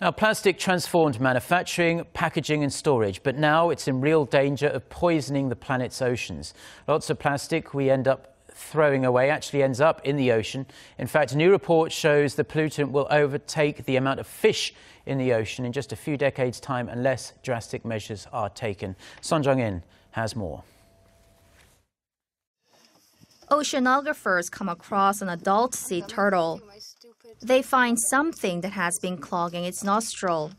Now, plastic transformed manufacturing, packaging and storage, but now it's in real danger of poisoning the planet's oceans. Lots of plastic we end up throwing away actually ends up in the ocean. In fact, a new report shows the pollutant will overtake the amount of fish in the ocean in just a few decades' time unless drastic measures are taken. Sohn Jung-in has more. Oceanographers come across an adult sea turtle. They find something that has been clogging its nostril.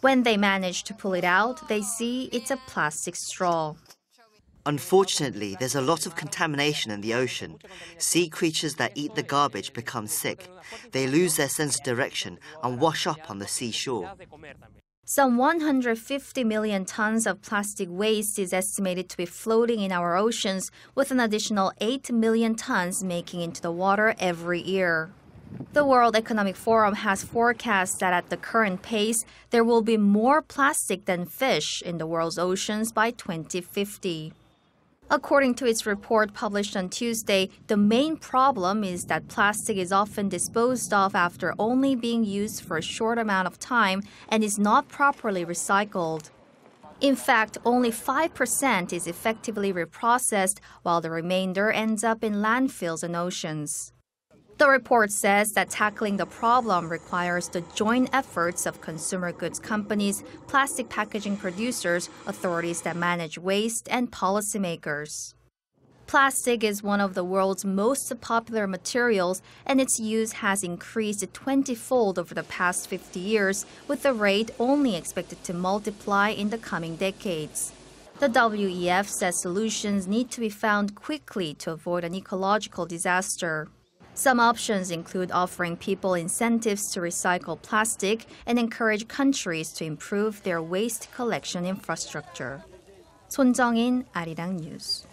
When they manage to pull it out, they see it's a plastic straw. Unfortunately, there's a lot of contamination in the ocean. Sea creatures that eat the garbage become sick. They lose their sense of direction and wash up on the seashore. Some 150 million tons of plastic waste is estimated to be floating in our oceans, with an additional 8 million tons making into the water every year. The World Economic Forum has forecast that at the current pace, there will be more plastic than fish in the world's oceans by 2050. According to its report published on Tuesday, the main problem is that plastic is often disposed of after only being used for a short amount of time and is not properly recycled. In fact, only 5% is effectively reprocessed, while the remainder ends up in landfills and oceans. The report says that tackling the problem requires the joint efforts of consumer goods companies, plastic packaging producers, authorities that manage waste, and policymakers. Plastic is one of the world's most popular materials, and its use has increased 20 fold over the past 50 years, with the rate only expected to multiply in the coming decades. The WEF says solutions need to be found quickly to avoid an ecological disaster. Some options include offering people incentives to recycle plastic and encourage countries to improve their waste collection infrastructure. Sohn Jung-in, Arirang News.